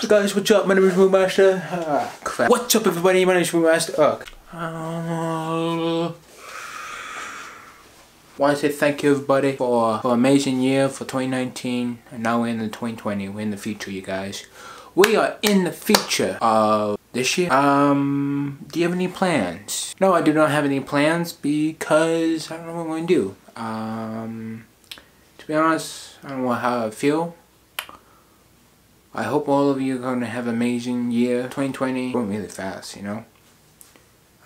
Hey guys, what's up? My name is Movie Master. Ah, crap. What's up everybody? My name is Movie Master. Oh. Uh, want to say thank you everybody for, for amazing year for 2019 and now we're in the 2020 we're in the future you guys we are in the future of this year um do you have any plans no I do not have any plans because I don't know what I'm going to do um to be honest I don't know how I feel I hope all of you are going to have an amazing year 2020 going really fast you know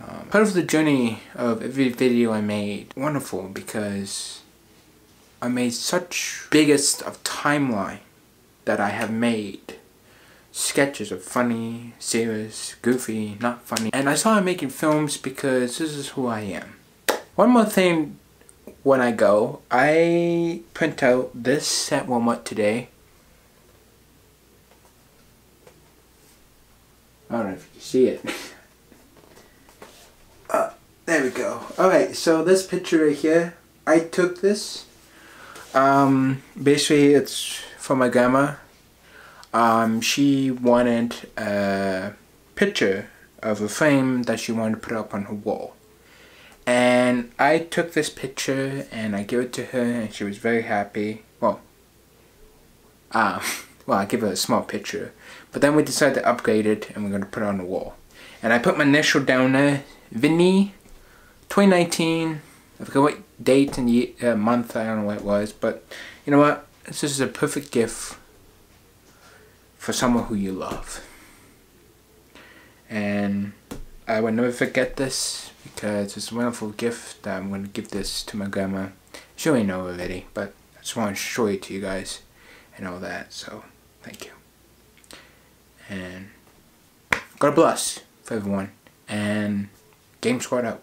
um, part of the journey of every video I made, wonderful because I made such biggest of timeline that I have made sketches of funny, serious, goofy, not funny. And I started making films because this is who I am. One more thing when I go, I print out this set Walmart today. I don't know if you can see it. There we go. Alright, so this picture right here, I took this. Um, basically it's for my grandma. Um, she wanted a picture of a frame that she wanted to put up on her wall. And I took this picture and I gave it to her and she was very happy. Well, um, well I give her a small picture. But then we decided to upgrade it and we're going to put it on the wall. And I put my initial down there, Vinnie 2019, I forget what date and year, uh, month, I don't know what it was, but you know what? This is a perfect gift for someone who you love. And I will never forget this because it's a wonderful gift that I'm going to give this to my grandma. She already know already, but I just want to show it to you guys and all that, so thank you. And God bless for everyone. And Game Squad out.